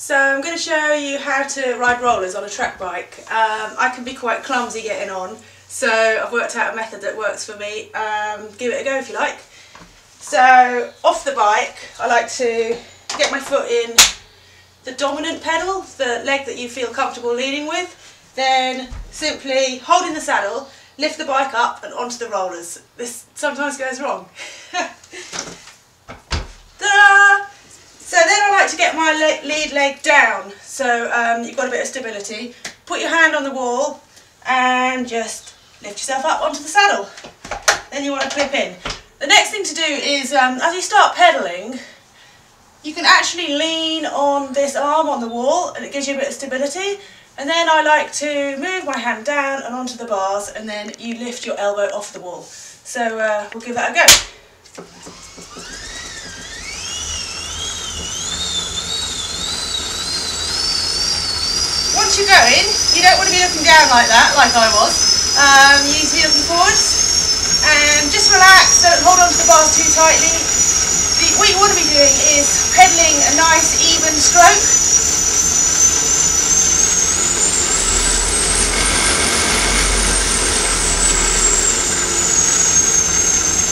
So I'm going to show you how to ride rollers on a track bike. Um, I can be quite clumsy getting on, so I've worked out a method that works for me. Um, give it a go if you like. So off the bike, I like to get my foot in the dominant pedal, the leg that you feel comfortable leaning with, then simply holding the saddle, lift the bike up and onto the rollers. This sometimes goes wrong. my lead leg down so um, you've got a bit of stability. Put your hand on the wall and just lift yourself up onto the saddle. Then you want to clip in. The next thing to do is um, as you start pedalling you can actually lean on this arm on the wall and it gives you a bit of stability and then I like to move my hand down and onto the bars and then you lift your elbow off the wall. So uh, we'll give that a go. You're going, you don't want to be looking down like that, like I was. Um, you need to be looking forwards. And just relax, don't hold on to the bars too tightly. The, what you want to be doing is pedalling a nice even stroke.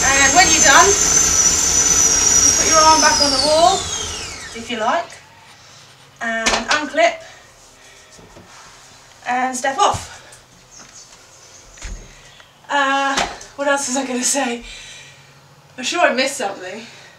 And when you're done, just put your arm back on the wall, if you like, and unclip and step off. Uh, what else was I going to say? I'm sure I missed something.